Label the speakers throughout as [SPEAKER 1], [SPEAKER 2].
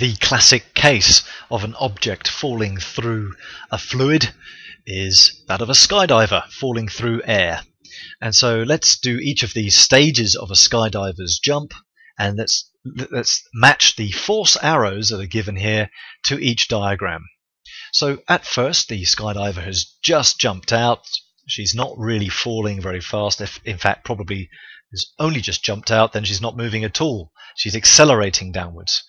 [SPEAKER 1] The classic case of an object falling through a fluid is that of a skydiver falling through air. And so let's do each of these stages of a skydiver's jump and let's let's match the force arrows that are given here to each diagram. So at first the skydiver has just jumped out. She's not really falling very fast. If in fact probably has only just jumped out, then she's not moving at all. She's accelerating downwards.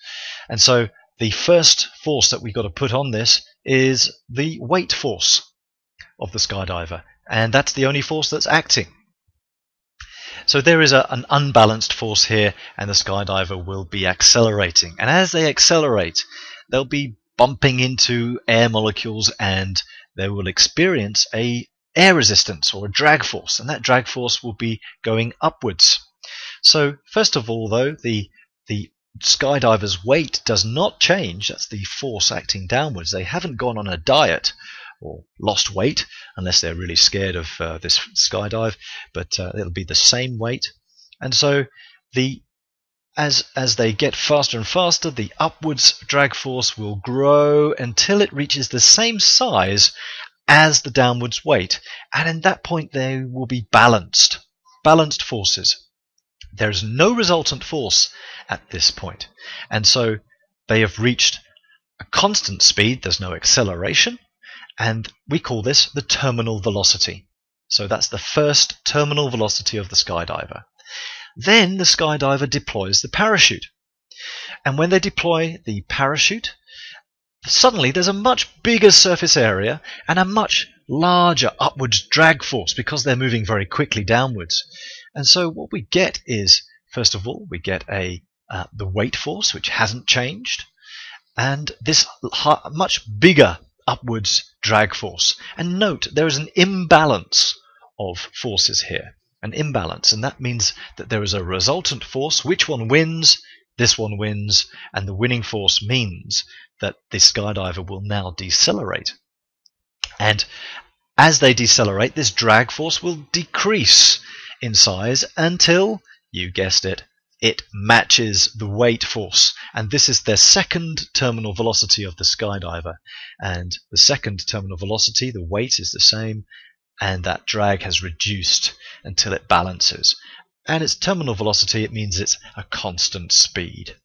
[SPEAKER 1] And so the first force that we've got to put on this is the weight force of the skydiver. And that's the only force that's acting. So there is a, an unbalanced force here, and the skydiver will be accelerating. And as they accelerate, they'll be bumping into air molecules and they will experience a air resistance or a drag force, and that drag force will be going upwards. So first of all, though, the the skydiver's weight does not change. That's the force acting downwards. They haven't gone on a diet or lost weight unless they're really scared of uh, this skydive, but uh, it'll be the same weight. And so the as as they get faster and faster, the upwards drag force will grow until it reaches the same size as the downwards weight. And at that point, they will be balanced, balanced forces. There is no resultant force at this point. And so they have reached a constant speed. There's no acceleration. And we call this the terminal velocity. So that's the first terminal velocity of the skydiver. Then the skydiver deploys the parachute. And when they deploy the parachute, suddenly there's a much bigger surface area and a much larger upwards drag force because they're moving very quickly downwards. And so what we get is, first of all, we get a uh, the weight force, which hasn't changed, and this much bigger upwards drag force. And note, there is an imbalance of forces here, an imbalance, and that means that there is a resultant force. Which one wins? This one wins, and the winning force means that the skydiver will now decelerate. And as they decelerate, this drag force will decrease in size until, you guessed it, it matches the weight force. And this is their second terminal velocity of the skydiver. And the second terminal velocity, the weight is the same, and that drag has reduced until it balances. And its terminal velocity, it means it's a constant speed.